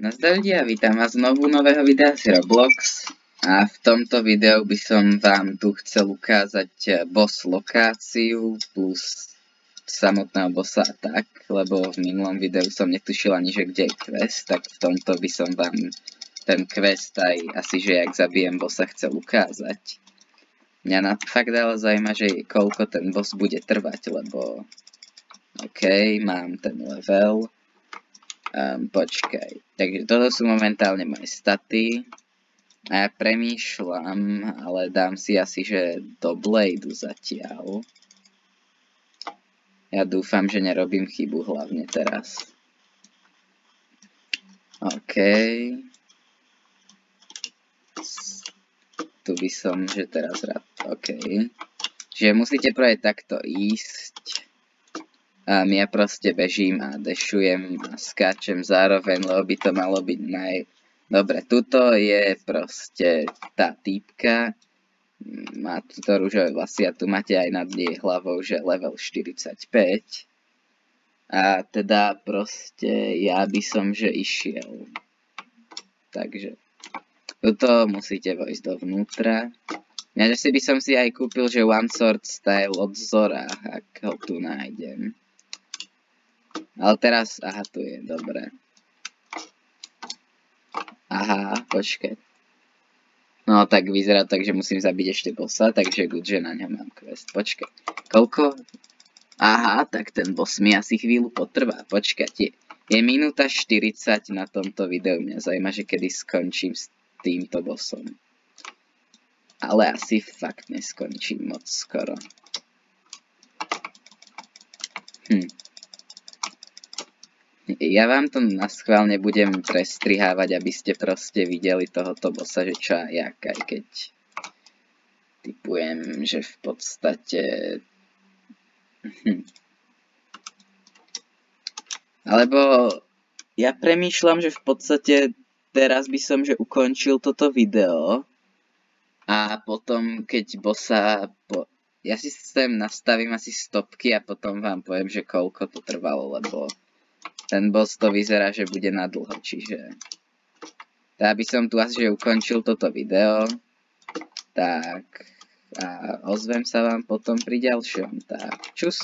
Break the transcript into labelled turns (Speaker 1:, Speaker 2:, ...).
Speaker 1: Nazdar ľudia, vítam vás znovu nového videa z Roblox a v tomto videu by som vám tu chcel ukázať eh, boss lokáciu plus samotného bossa a tak, lebo v minulom videu som netušil ani, že kde je quest, tak v tomto by som vám ten quest aj asi, že jak zabijem bossa chcel ukázať. Mňa na fakt ale zaujíma, že koľko ten boss bude trvať, lebo OK, mám ten level, Um, počkaj. Takže toto sú momentálne moje staty. A ja premýšľam, ale dám si asi, že do Blade zatiaľ. Ja dúfam, že nerobím chybu hlavne teraz. OK. Tu by som, že teraz rád... OK. Čiže musíte prvé takto ísť. Um, ja proste bežím a dešujem a skáčem zároveň, lebo by to malo byť naj... Dobre, tuto je proste tá týpka, má túto rúžové vlasy a tu máte aj nad jej hlavou, že level 45. A teda proste ja by som, že išiel. Takže tuto musíte vojsť dovnútra. Ja že si by som si aj kúpil, že One Sword Style od Zora, ak ho tu nájdem. Ale teraz, aha, tu je, dobre. Aha, počkaj. No tak vyzerá tak, že musím zabiť ešte bossa, takže good, že na ňom mám quest. Počkaj, koľko? Aha, tak ten boss mi asi chvíľu potrvá. Počkajte, je minúta 40 na tomto videu. Mňa zaujíma, že kedy skončím s týmto bossom. Ale asi fakt neskončím moc skoro. Hm. Ja vám to na schvál nebudem prestrihávať, aby ste proste videli tohoto bossa, že čo a jak, aj keď typujem, že v podstate... Alebo ja premýšľam, že v podstate teraz by som že ukončil toto video a potom keď bossa... Po... Ja si sem nastavím asi stopky a potom vám poviem, že koľko to trvalo, lebo ten boss to vyzerá, že bude na dlho, čiže... Tak by som tu asi že ukončil toto video. Tak... A ozvem sa vám potom pri ďalšom. Tak, čus.